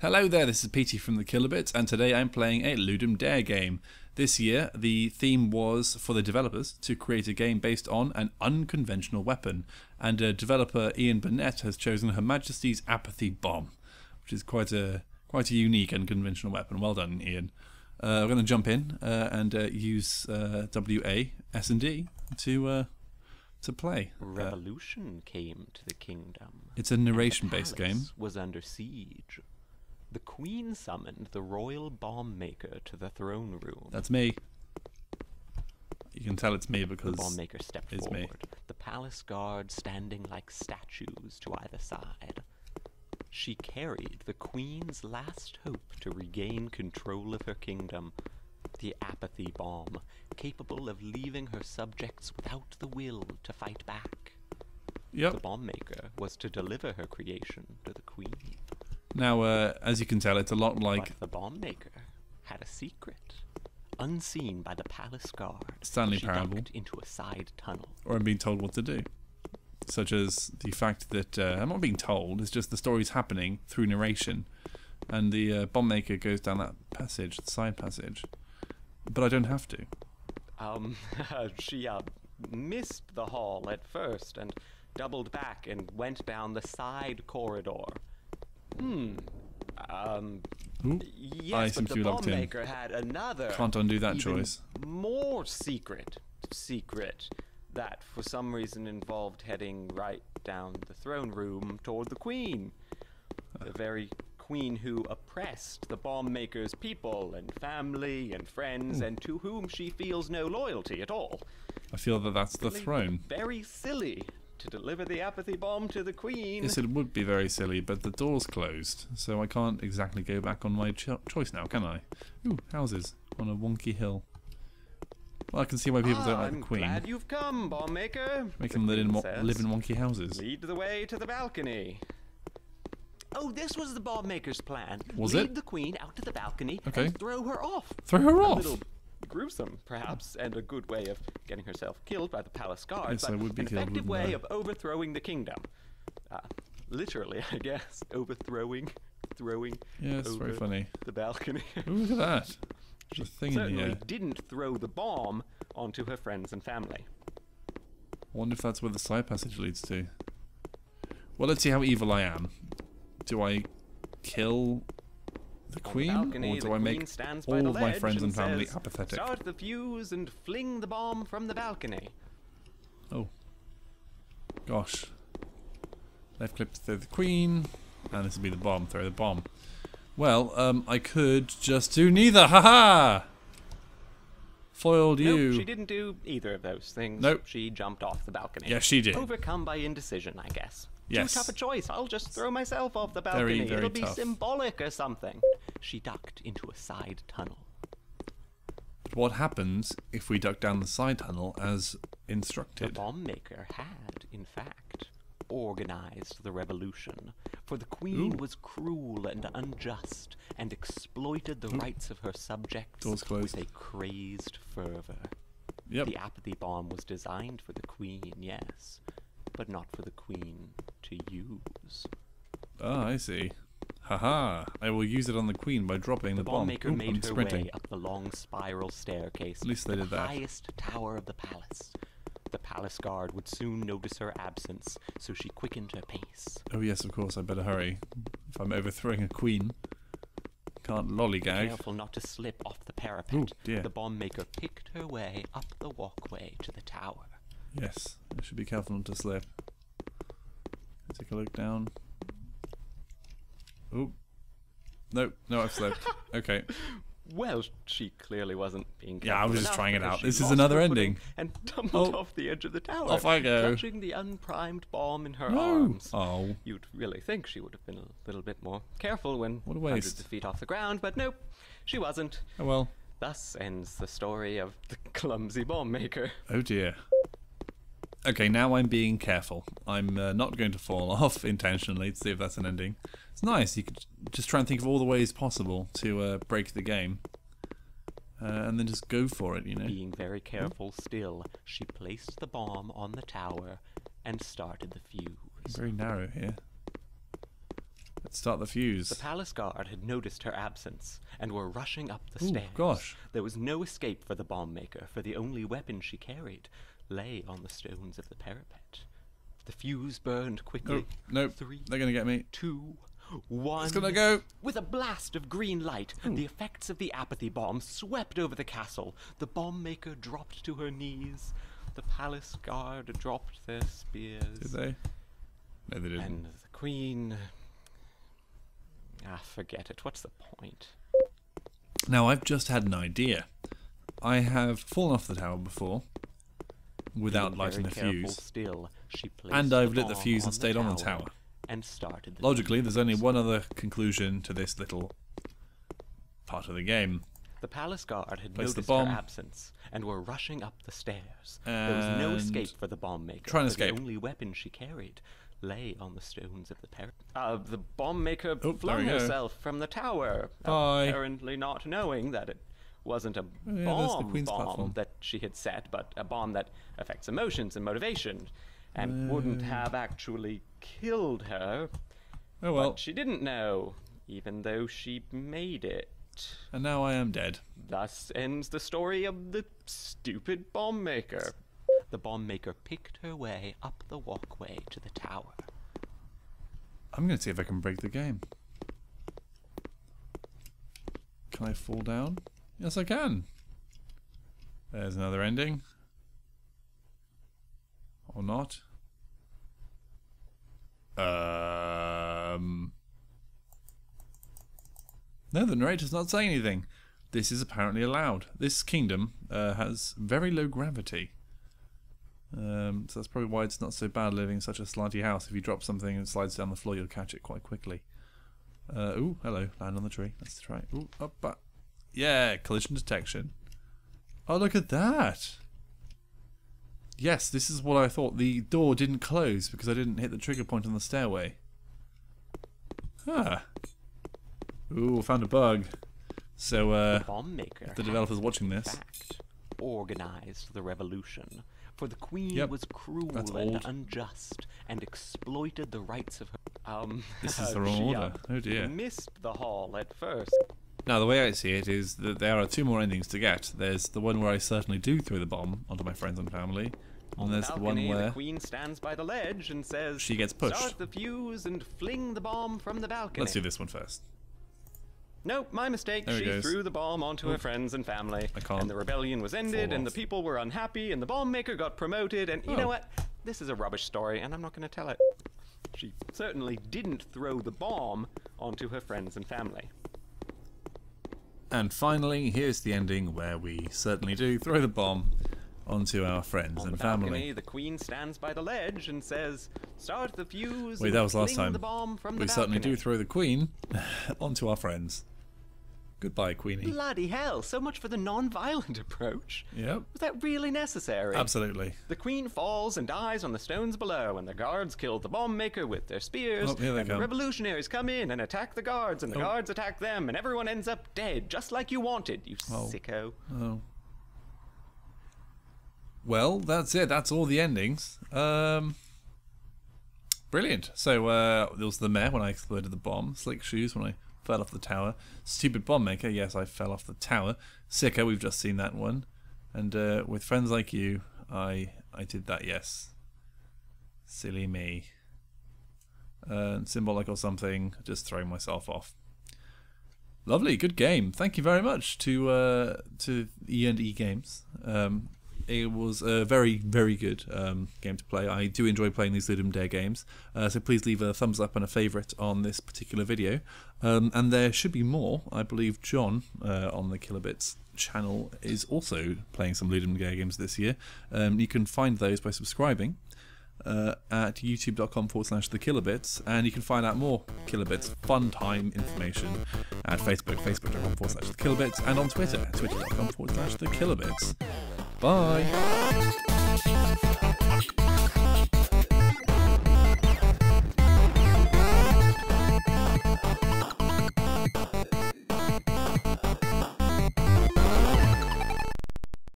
Hello there, this is Petey from the Killer Bits, and today I'm playing a Ludum Dare game. This year, the theme was for the developers to create a game based on an unconventional weapon, and uh, developer Ian Burnette has chosen Her Majesty's Apathy Bomb, which is quite a quite a unique and conventional weapon. Well done, Ian. Uh, we're going to jump in uh, and uh, use uh, W A S and D to uh, to play. Revolution came to the kingdom. it's a narration-based game. Was under siege. The queen summoned the royal bomb maker to the throne room. That's me. You can tell it's me because the bomb maker stepped it's me. forward. The palace guard standing like statues to either side. She carried the queen's last hope to regain control of her kingdom. The apathy bomb, capable of leaving her subjects without the will to fight back. Yep. The bomb maker was to deliver her creation to the queen. Now, uh, as you can tell, it's a lot like but the bomb maker had a secret. Unseen by the palace guard, Stanley she Parable. into a side tunnel. or I'm being told what to do. Such as the fact that uh, I'm not being told, it's just the story's happening through narration. And the uh, bomb maker goes down that passage, the side passage. But I don't have to. Um, she uh, missed the hall at first and doubled back and went down the side corridor. Hmm. Um. Ooh, Yes, I but the bomb in. maker had another. Can't undo that choice. More secret, secret, that for some reason involved heading right down the throne room toward the queen, the very queen who oppressed the bomb maker's people and family and friends, and to whom she feels no loyalty at all. I feel that that's the Really throne. Very silly to deliver the apathy bomb to the queen. Yes, it would be very silly, but the door's closed, so I can't exactly go back on my cho- choice now, can I? Ooh, houses on a wonky hill. Well, I can see why people don't Ah, like I'm the queen. glad you've come, bomb maker. Make the them live in, queen wo- says. live in wonky houses. Lead the way to the balcony. Oh, this was the bomb maker's plan. Was Lead it? the queen out to the balcony Okay. and throw her off. Throw her a off. little gruesome, perhaps, and a good way of getting herself killed by the palace guard. Yes, but I would be an killed, effective way I? of overthrowing the kingdom. Uh, literally, I guess, overthrowing, throwing. Yeah, it's very funny. The balcony. Ooh, look at that. There's a thing in Certainly didn't throw the bomb onto her friends and family. I wonder if that's where the side passage leads to. Well, let's see how evil I am. Do I kill the On the queen, balcony, or do I make queen all of my friends and family says, apathetic? Start the fuse and fling the bomb from the balcony. Oh, gosh. Left click to throw the queen, and this will be the bomb. Throw the bomb. Well, um, I could just do neither. Ha ha! Foiled you. Nope, she didn't do either of those things. Nope. She jumped off the balcony. Yes, she did. Overcome by indecision, I guess. Yes. Too tough a choice. I'll just throw myself off the Very, balcony. very It'll be tough. symbolic or something. She ducked into a side tunnel. What happens if we duck down the side tunnel as instructed? The bomb maker had, in fact, organized the revolution. For the queen Ooh. was cruel and unjust and exploited the rights of her subjects with a crazed fervor. Yep. The apathy bomb was designed for the queen, yes, but not for the queen to use. Ah, I see. Haha! I will use it on the queen by dropping the, The bomb maker Ooh, I'm made her sprinting. way up the long spiral staircase At least they to did the that. highest tower of the palace. The palace guard would soon notice her absence, so she quickened her pace. Oh yes, of course. I better hurry. If I'm overthrowing a queen, can't lollygag. Careful not to slip off the parapet, Ooh, dear. the bomb maker picked her way up the walkway to the tower. Yes, I should be careful not to slip. Take a look down. Oh, no, no, I've slipped. Okay, Well, she clearly wasn't being Yeah, I was just trying it out. This is another ending. And tumbled Oh. off the edge of the tower. Off I go. Clutching the unprimed bomb in her no. arms. Oh, You'd really think she would have been a little bit more careful when What a hundreds waste. of feet off the ground, but nope, she wasn't. oh well. Thus ends the story of the clumsy bomb maker. Oh dear. Okay, now I'm being careful. I'm uh, not going to fall off intentionally to see if that's an ending. It's nice. You could just try and think of all the ways possible to uh, break the game, uh, and then just go for it. You know. Being very careful still, she placed the bomb on the tower and started the fuse. Very narrow here. Let's start the fuse. The palace guard had noticed her absence and were rushing up the Ooh, stairs. gosh. There was no escape for the bomb maker, for the only weapon she carried lay on the stones of the parapet. The fuse burned quickly. No, nope. Three, They're gonna get me. two, one. It's gonna go. With a blast of green light, the effects of the apathy bomb swept over the castle. The bomb maker dropped to her knees. The palace guard dropped their spears. Did they? No, they didn't. And the queen. Ah, forget it. What's the point? Now, I've just had an idea. I have fallen off the tower before without lighting the fuse. Still, And I've lit the fuse and stayed on the tower. And started. The Logically, there's only one other conclusion to this little part of the game. The palace guard had Place the noticed bomb. her absence and were rushing up the stairs. there was no escape for the bomb maker. try and for escape. The only weapon she carried lay on the stones of the parapet. Uh, the bomb maker Oh, flung herself from the tower, Bye. apparently not knowing that it wasn't a yeah, the bomb bomb platform. that she had set, but a bomb that affects emotions and motivation, and wouldn't have actually killed her. Oh well, But she didn't know, even though she made it. and now I am dead. Thus ends the story of the stupid bomb maker. The bomb maker picked her way up the walkway to the tower. I'm going to see if I can break the game. Can I fall down? Yes, I can. There's another ending. Or not. Um. No, the narrator's not saying anything. This is apparently allowed. This kingdom uh, has very low gravity. Um, so that's probably why it's not so bad living in such a slanty house. If you drop something and it slides down the floor, you'll catch it quite quickly. Uh, ooh, hello, land on the tree. Let's try. Ooh, up, up. Yeah, collision detection. Oh, look at that. Yes, this is what I thought. The door didn't close because I didn't hit the trigger point on the stairway. Ah. Ooh, found a bug. So, uh, The bomb maker. if the developer's watching this. fact, organized the revolution. For the queen Yep, was cruel that's and old. unjust and exploited the rights of her. Um, This is the wrong order. uh, Oh dear. Missed the hall at first. Now, the way I see it is that there are two more endings to get. There's the one where I certainly do throw the bomb onto my friends and family, On and the there's the one where the queen stands by the ledge and says, she gets pushed. Start the fuse and fling the bomb from the balcony. Let's do this one first. Nope, my mistake. There she threw the bomb onto her friends and family. I can't And the rebellion was ended, and the people were unhappy, and the bomb maker got promoted, and you Oh. know what? This is a rubbish story, and I'm not going to tell it. She certainly didn't throw the bomb onto her friends and family. And finally, here's the ending where we certainly do throw the bomb onto our friends On and the family. balcony, the queen stands by the ledge and says, "Start the fuse." Wait, that was last time. The bomb from we certainly do throw the queen onto our friends. Goodbye, Queenie. Bloody hell! So much for the non-violent approach. Yep, Was that really necessary? absolutely. The queen falls and dies on the stones below, and the guards kill the bomb maker with their spears. Oh, here they and the revolutionaries come in and attack the guards, and the Oh. guards attack them, and everyone ends up dead, just like you wanted, you Oh. sicko. Oh. Well, that's it. That's all the endings. Um, brilliant. So uh, there was the mayor when I exploded the bomb. Slick shoes when I fell off the tower. Stupid bomb maker. Yes, I fell off the tower. Sicker, We've just seen that one. And uh, with friends like you, I I did that. Yes. Silly me. Uh, symbolic or something. Just throwing myself off. Lovely, good game. Thank you very much to uh, to E and E Games. Um, it was a very very good um, game to play. I do enjoy playing these Ludum Dare games. Uh, so please leave a thumbs up and a favourite on this particular video. Um, and there should be more. I believe John uh, on the Killer Bits channel is also playing some Ludum Dare games this year. Um, you can find those by subscribing uh, at youtube.com forward slash the killerbits and you can find out more killer bits fun time information at facebook facebook.com forward slash the killerbits and on twitter twitter.com forward slash the killerbits Bye.